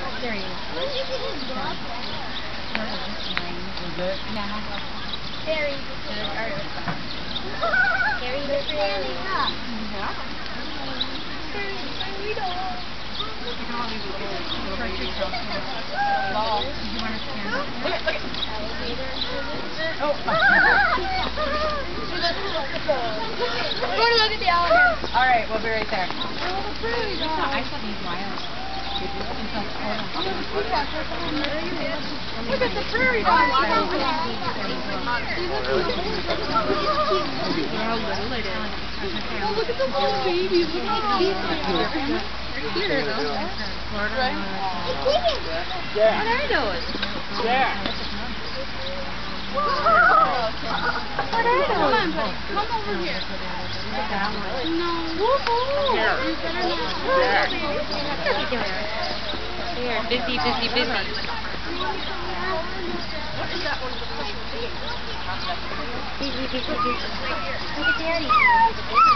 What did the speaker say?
There he is. Is it? Yeah. Did you want? Oh. All right, we'll be right there. Oh, I. Look at the prairie dog. How little. Oh, look at the little babies. Look the cute though. Right? What are those? Yeah. What are those? Come on, buddy. Come over here. No. Woohoo. You better not. There. What are you doing? Here. Busy, busy, busy. What is that one? Busy, busy, busy. Look at Daddy.